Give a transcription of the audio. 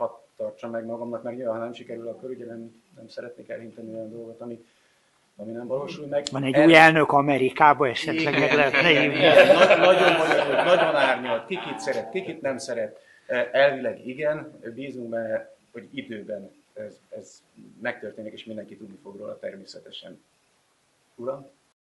hadd tartsam meg magamnak, mert nyilván, ha nem sikerül, akkor ugye nem, nem szeretnék elhinteni olyan dolgot, ami, ami nem valósul meg. Van egy El- új elnök Amerikába, esetleg meg lehetne hívni. nagyon bonyolult, nagyon árnyalt, ki kit szeret, ki kit nem szeret. E, elvileg igen, bízunk benne, hogy időben ez, ez megtörténik, és mindenki tudni fog róla természetesen. Uram?